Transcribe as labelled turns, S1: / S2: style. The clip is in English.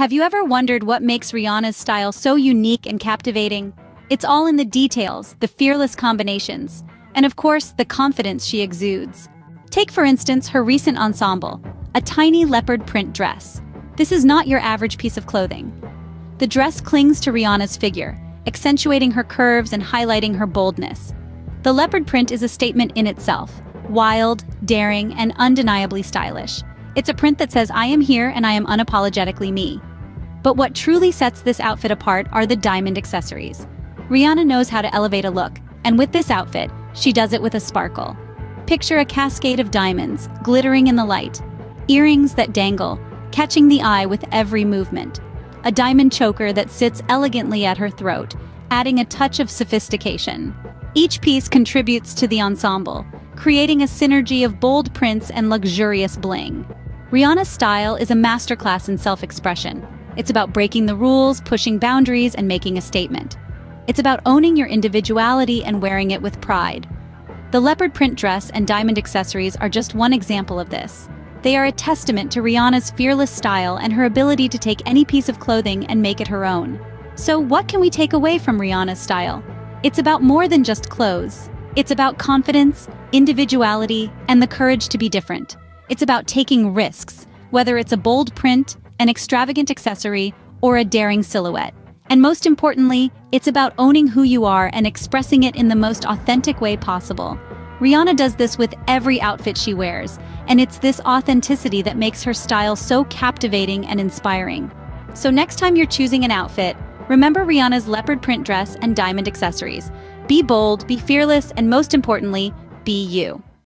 S1: Have you ever wondered what makes Rihanna's style so unique and captivating? It's all in the details, the fearless combinations, and of course, the confidence she exudes. Take, for instance, her recent ensemble, a tiny leopard print dress. This is not your average piece of clothing. The dress clings to Rihanna's figure, accentuating her curves and highlighting her boldness. The leopard print is a statement in itself, wild, daring, and undeniably stylish. It's a print that says, I am here and I am unapologetically me. But what truly sets this outfit apart are the diamond accessories. Rihanna knows how to elevate a look, and with this outfit, she does it with a sparkle. Picture a cascade of diamonds, glittering in the light, earrings that dangle, catching the eye with every movement, a diamond choker that sits elegantly at her throat, adding a touch of sophistication. Each piece contributes to the ensemble, creating a synergy of bold prints and luxurious bling. Rihanna's style is a masterclass in self-expression. It's about breaking the rules, pushing boundaries, and making a statement. It's about owning your individuality and wearing it with pride. The leopard print dress and diamond accessories are just one example of this. They are a testament to Rihanna's fearless style and her ability to take any piece of clothing and make it her own. So what can we take away from Rihanna's style? It's about more than just clothes. It's about confidence, individuality, and the courage to be different. It's about taking risks, whether it's a bold print, an extravagant accessory, or a daring silhouette. And most importantly, it's about owning who you are and expressing it in the most authentic way possible. Rihanna does this with every outfit she wears, and it's this authenticity that makes her style so captivating and inspiring. So next time you're choosing an outfit, remember Rihanna's leopard print dress and diamond accessories. Be bold, be fearless, and most importantly, be you.